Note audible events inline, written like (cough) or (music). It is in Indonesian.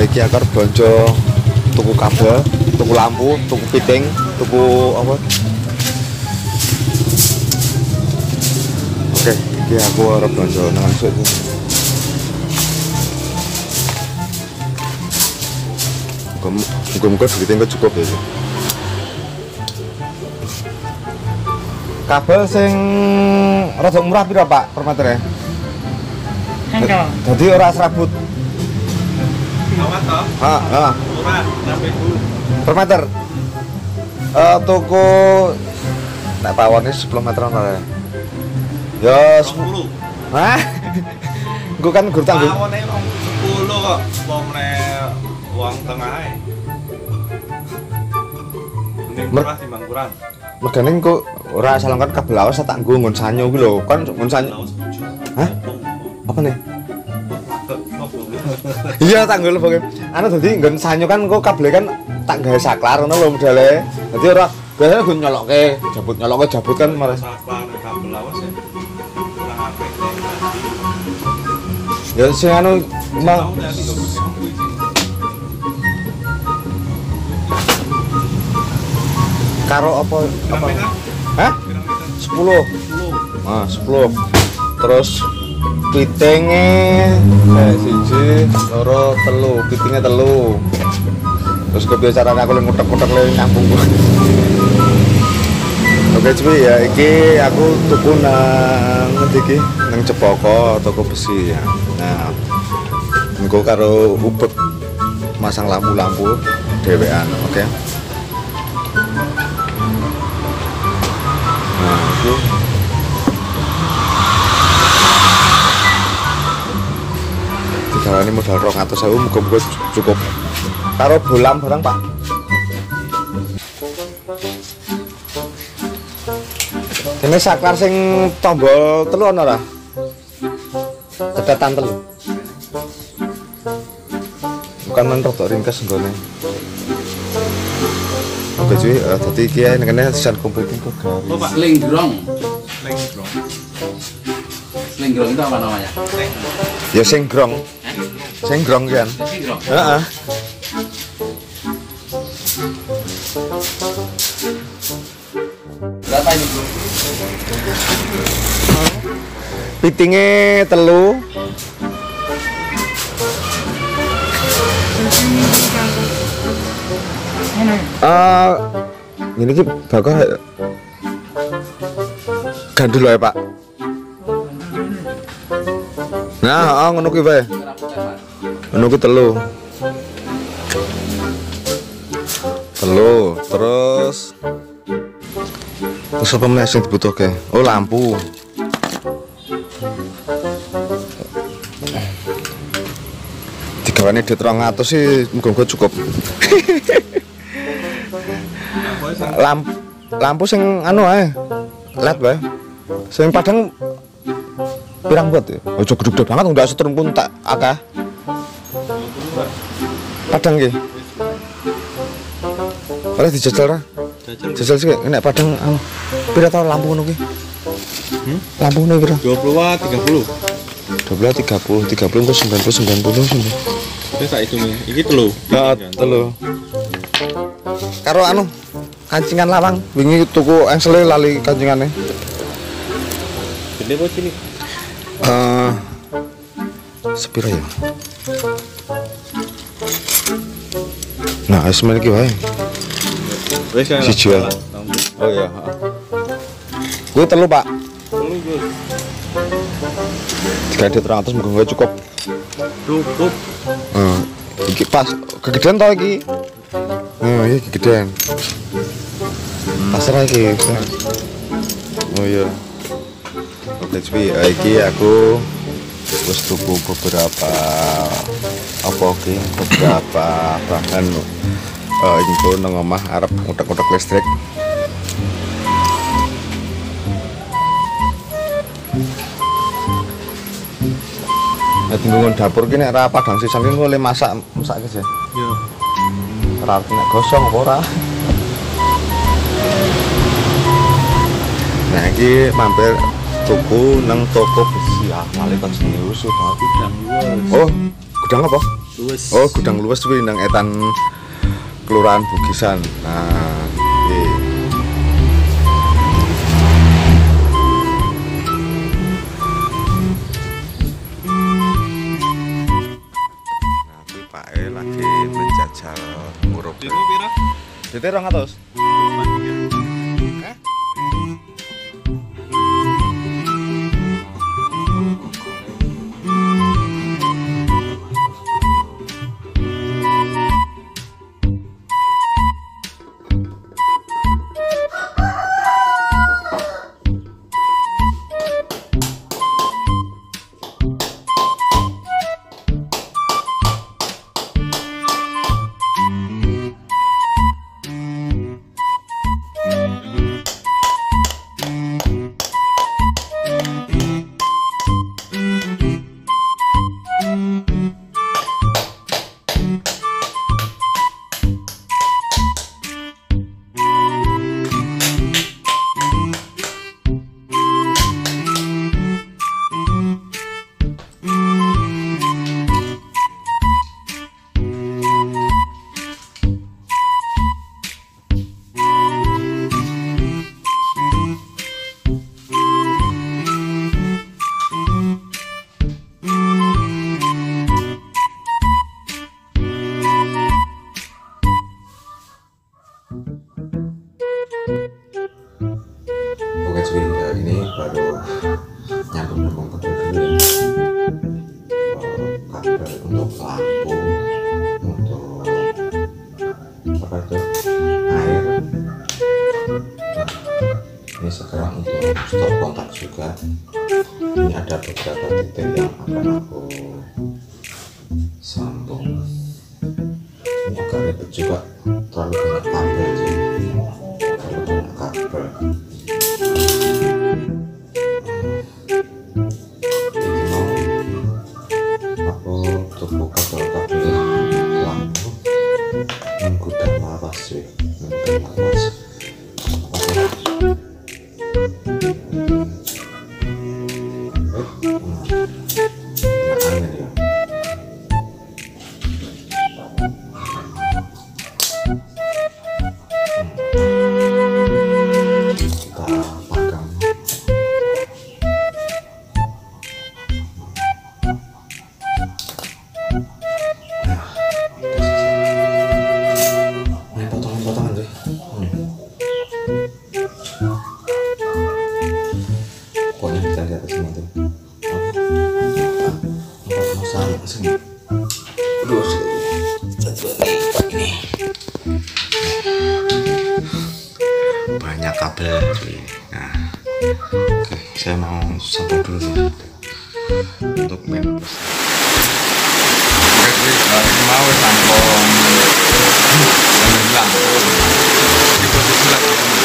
Iki akar bonjo tuku kabel, tuku lampu, tuku piting, tuku apa? Oke, iki aku arep bonjo nang suit. Muga-muga duitnya enggak cukup ya. Kabel sing rada murah piro, Pak, per meter ya? Engkel. Jadi ora serabut. Ha, ha. Murah, per meter eh tuku nek pawon ini 10 meter ono ya ya 10 10. hah gue kan gur tanggung Pawon ae wong 10 kok. Wong nek uang tengah ae. Mending Mer- murah timbang kurang. megane kok ora asal kan kabel awas tak nggo ngon sanyo kuwi lho kan ngon sanyo. Hah? Apa nih. Iya tak nggo lho anu dadi nggon sanyo kan kok kabel kan tak gawe saklar ngono lho modele dadi ora biasanya gue nyolokke jabut nyolokke jabut kan malah Saklar kabel lawas ya. Ya sing anu ma Mau nek aku ngomong kuwi sing karo apa apa? Hah? Pirang meter? 10 10. Ah, 10. Terus pitinge kayak siji, loro, telu, pitingnya telu. Terus kebiasaan aku yang ngutek-ngutek le nyambung. Oke cuy ya iki aku tuku nang iki nang Cepoko toko besi ya. Nah, engko karo ubek masang lampu-lampu dhewean, oke. Nah, itu digalani modal rong atau sewu muga-muga cukup karo bolam barang pak ini saklar sing tombol telu ana ora cetetan telu bukan mentok tok ringkes nggone Oke cuy, eh, tadi iki ya ini sisan komplit itu Oh, Pak. Slingrong. Leng bro. Slingrong itu apa namanya? Ya senggrong, senggrong kan. Slingrong. Heeh. Berapa ini bro? Pitinge telu, eh ini ki bakal gandul wae, Pak. Nah, oh, ngono ki wae. Ngono ki telu. Telu, terus Terus apa meneh sing dibutuhke? Oh, lampu. Digawane duit 200 sih muga-muga cukup. Apa (laughs) sing Lamp lampu sing anu ae. LED wae. Sing padang pirang buat ya? Ojo gede-gede banget enggak setrum pun tak akeh. Padang nggih. Oleh dijajal ra? Jajal sih nek padang anu. Pira tau lampu ngono ki? Hmm? Lampu ngono pira? 20 watt 30. 12 30 30 kok 90 90 sih. Wis tak hitungi. Iki telu. Ya, telu. Karo anu kancingan lawang wingi tuku engsele lali kancingane. Gede apa cilik? Eh sepiro ya? Nah, wis men iki wae. Siji wae. Oh iya. Kuwi telu, Pak. Telu Gus. Jika ada 300 mungkin cukup. Cukup. Eh, iki pas kegedean tau iki. Oh, iya kegedean. Pasrah iki. Oh iya. Oke, cuy, eh, iki aku wis tuku beberapa apa oke beberapa bahan eh info nang omah arep utek-utek listrik. Ya tinggal dapur ki nek ra padang sisan ki oleh masak masak ki sih. Ya. Ora arep nek gosong apa ora. Nah, iki mampir tuku nang toko besi ah, kali kan serius banget. Gudang luas. Oh, gudang apa? Luwes. Oh, gudang luwes kuwi nang etan Kelurahan Bugisan. Nah, iki. Nah, kuwi E lagi menjajal pira? Dite 200. Baru nyambung-nyambung kabel dulu ya. Eh, kabel untuk lampu, untuk apa itu air. Ini sekarang untuk stop kontak juga. Ini ada beberapa titik yang akan aku sambung. Ini agak ribet juga, terlalu banyak kabel sih. Terlalu banyak kabel. Aku tuku kabel kabel lampu menggudang lawas sih menggudang lawas oke Banyak kabel. Nah, oke, saya mau sambung dulu untuk main Oke, iki mau. Di posisi lagi.